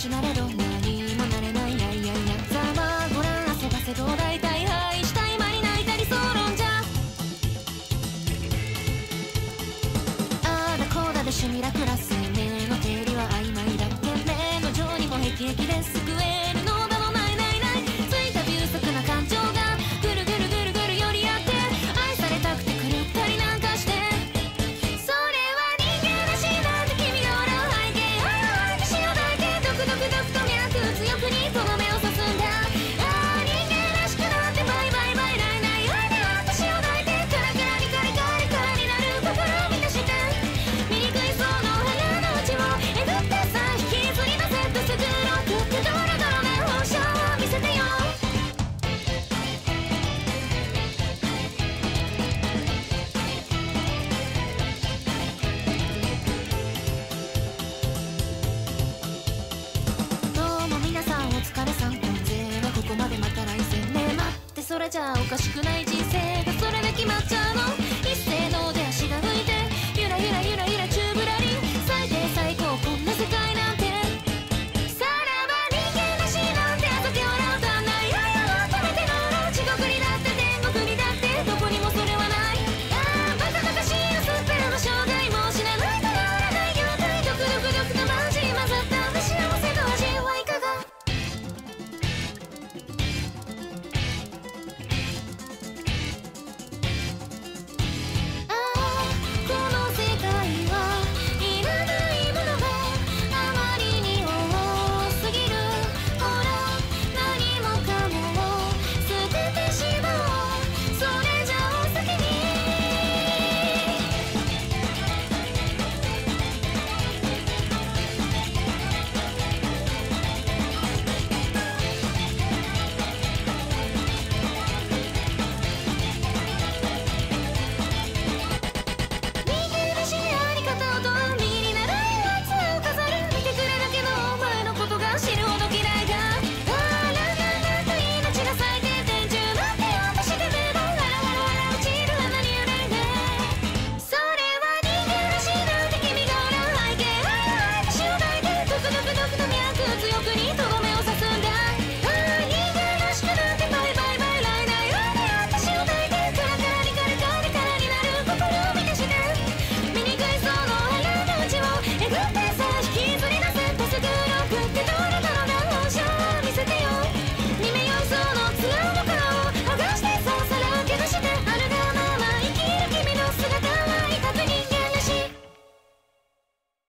ちなれど何もなれないやいやいやざまごらんばせど大敗したいまに泣いたりそろんじゃあだこだで趣味ら暮らす目の定理は曖昧だけ目の情にも辟易です救えじゃおかしくない人生がそれで決まっちゃう